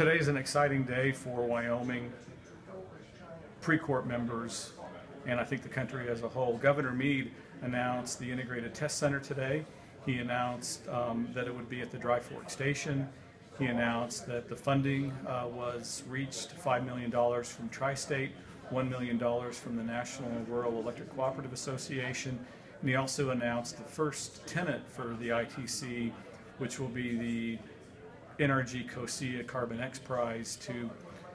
Today is an exciting day for Wyoming PRECorp members and I think the country as a whole. Governor Mead announced the Integrated Test Center today. He announced um, that it would be at the Dry Fork Station. He announced that the funding uh, was reached $5 million from Tri-State, $1 million from the National Rural Electric Cooperative Association, and he also announced the first tenant for the ITC, which will be the NRG COSIA Carbon XPRIZE to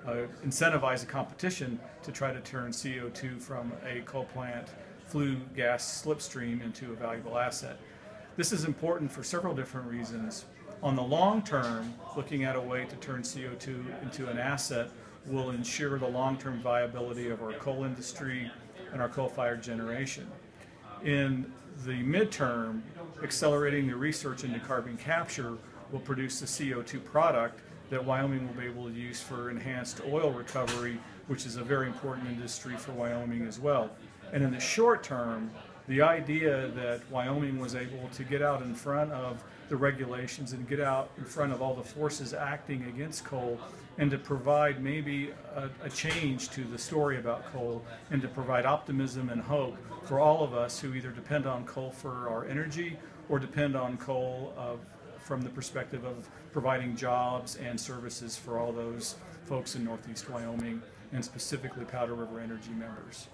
uh, incentivize a competition to try to turn CO2 from a coal plant flue gas slipstream into a valuable asset. This is important for several different reasons. On the long term, looking at a way to turn CO2 into an asset will ensure the long-term viability of our coal industry and our coal-fired generation. In the midterm, accelerating the research into carbon capture will produce the CO2 product that Wyoming will be able to use for enhanced oil recovery, which is a very important industry for Wyoming as well. And in the short term, the idea that Wyoming was able to get out in front of the regulations and get out in front of all the forces acting against coal and to provide maybe a, a, change to the story about coal and to provide optimism and hope for all of us who either depend on coal for our energy or depend on coal uh, from the perspective of providing jobs and services for all those folks in Northeast Wyoming and specifically Powder River Energy members.